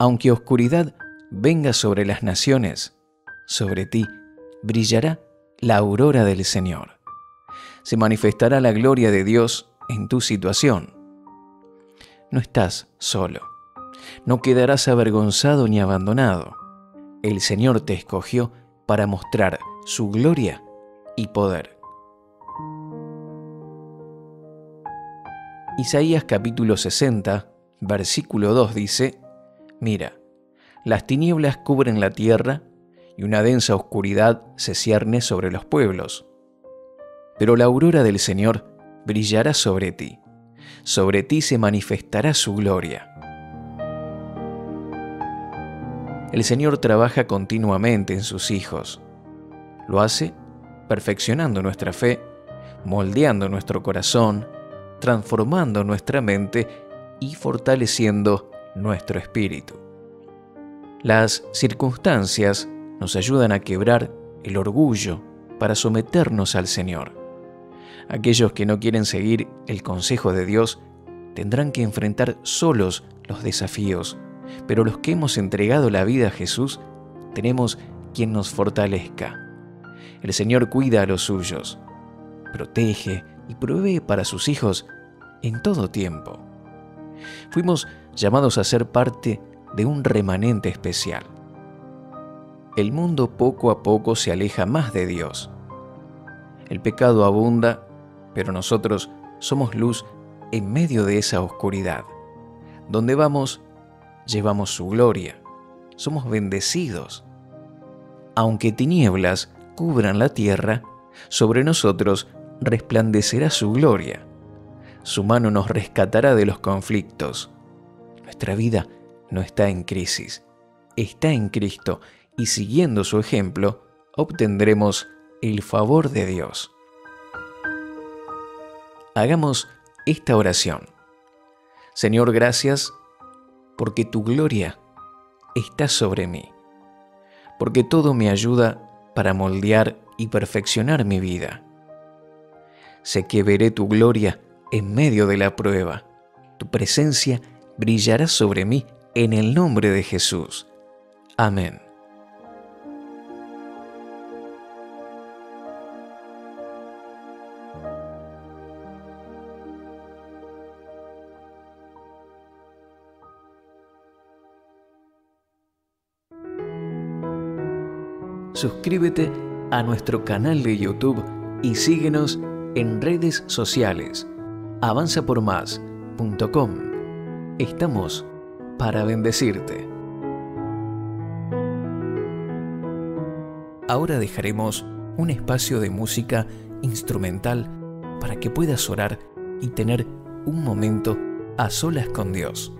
Aunque oscuridad venga sobre las naciones, sobre ti brillará la aurora del Señor. Se manifestará la gloria de Dios en tu situación. No estás solo. No quedarás avergonzado ni abandonado. El Señor te escogió para mostrar su gloria y poder. Isaías capítulo 60, versículo 2 dice, Mira, las tinieblas cubren la tierra y una densa oscuridad se cierne sobre los pueblos. Pero la aurora del Señor brillará sobre ti, sobre ti se manifestará su gloria. El Señor trabaja continuamente en sus hijos. Lo hace perfeccionando nuestra fe, moldeando nuestro corazón, transformando nuestra mente y fortaleciendo nuestro espíritu. Las circunstancias nos ayudan a quebrar el orgullo para someternos al Señor. Aquellos que no quieren seguir el consejo de Dios tendrán que enfrentar solos los desafíos, pero los que hemos entregado la vida a Jesús tenemos quien nos fortalezca. El Señor cuida a los suyos, protege y provee para sus hijos en todo tiempo. Fuimos llamados a ser parte de un remanente especial el mundo poco a poco se aleja más de Dios. El pecado abunda, pero nosotros somos luz en medio de esa oscuridad. Donde vamos, llevamos su gloria. Somos bendecidos. Aunque tinieblas cubran la tierra, sobre nosotros resplandecerá su gloria. Su mano nos rescatará de los conflictos. Nuestra vida no está en crisis, está en Cristo y siguiendo su ejemplo, obtendremos el favor de Dios. Hagamos esta oración. Señor, gracias porque tu gloria está sobre mí, porque todo me ayuda para moldear y perfeccionar mi vida. Sé que veré tu gloria en medio de la prueba. Tu presencia brillará sobre mí en el nombre de Jesús. Amén. suscríbete a nuestro canal de YouTube y síguenos en redes sociales. avanzapormás.com. Estamos para bendecirte. Ahora dejaremos un espacio de música instrumental para que puedas orar y tener un momento a solas con Dios.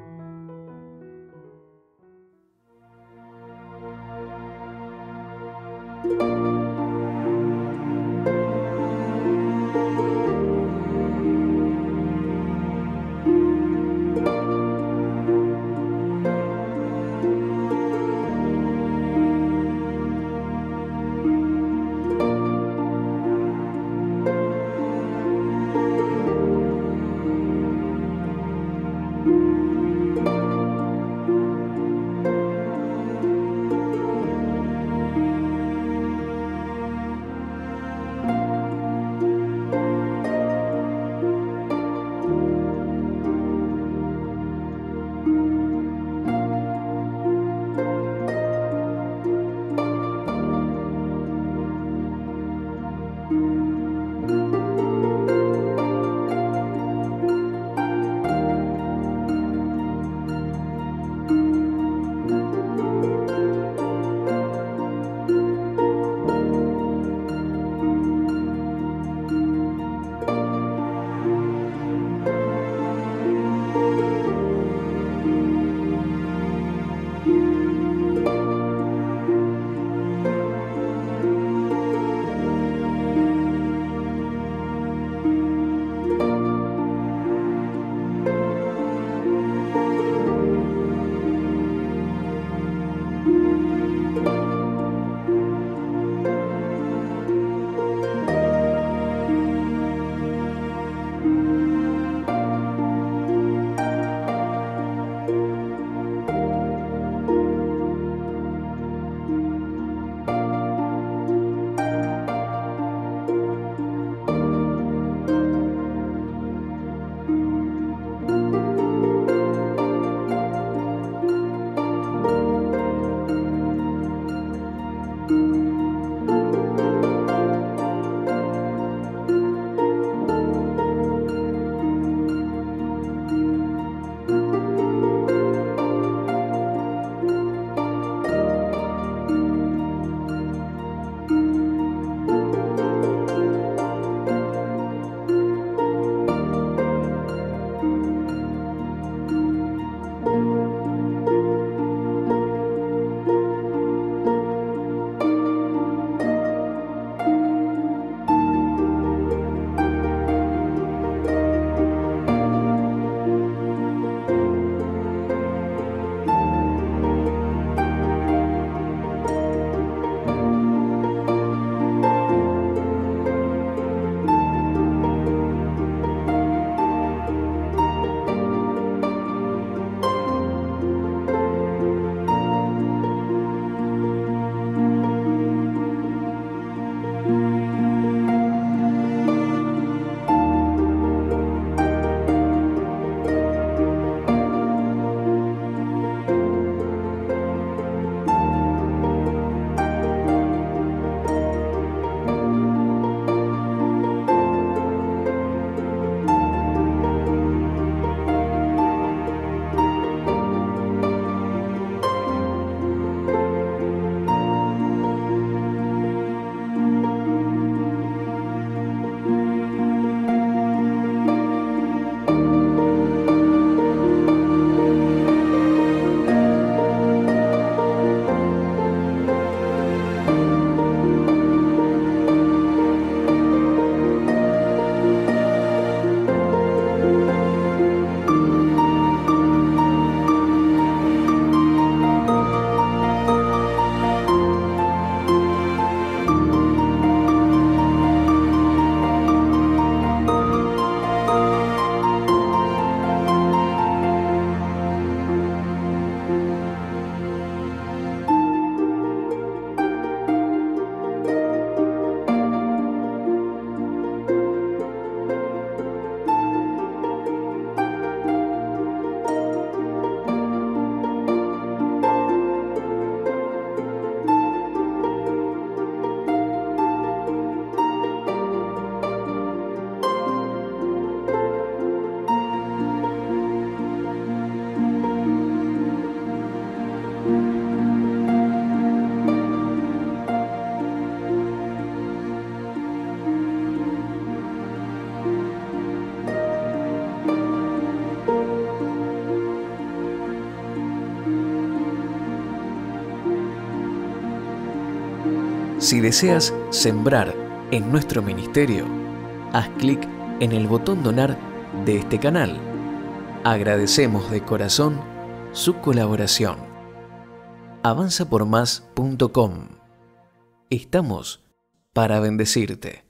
Si deseas sembrar en nuestro ministerio, haz clic en el botón donar de este canal. Agradecemos de corazón su colaboración. avanzapormás.com Estamos para bendecirte.